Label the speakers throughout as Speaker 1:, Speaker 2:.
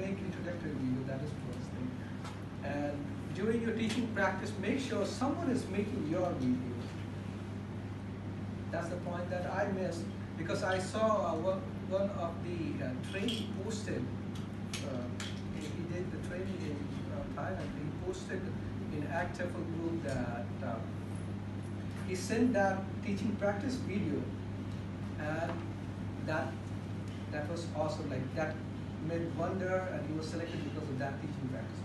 Speaker 1: make introductory video, that is first thing. And during your teaching practice, make sure someone is making your video. That's the point that I missed because I saw uh, one, one of the uh, training posted. Uh, he, did the training in uh, Thailand. He posted in Active group that uh, he sent that teaching practice video, and that that was awesome. Like that made wonder, and he was selected because of that teaching practice.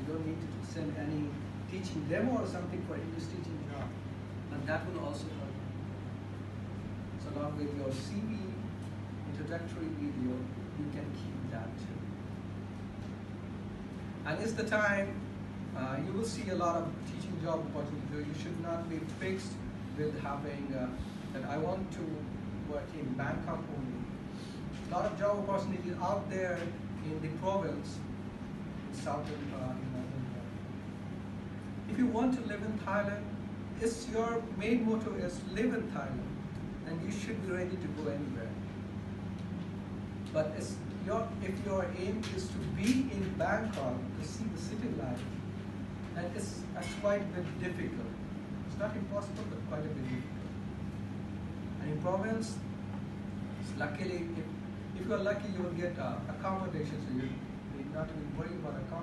Speaker 1: You don't need to send any teaching demo or something for English teaching job, and that will also help. So along with your CV introductory video, you can keep that too. And it's the time uh, you will see a lot of teaching job opportunities. You should not be fixed with having uh, that I want to work in Bangkok only. A lot of job opportunities out there in the province, in southern uh, in India. If you want to live in Thailand, it's your main motto is live in Thailand, and you should be ready to go anywhere. But your, if your aim is to be in Bangkok to see the city life, then it's, it's quite a bit difficult. It's not impossible, but quite a bit difficult. And in province, luckily, if, if you are lucky, you will get uh, accommodation, so you need not to be worry about accommodation.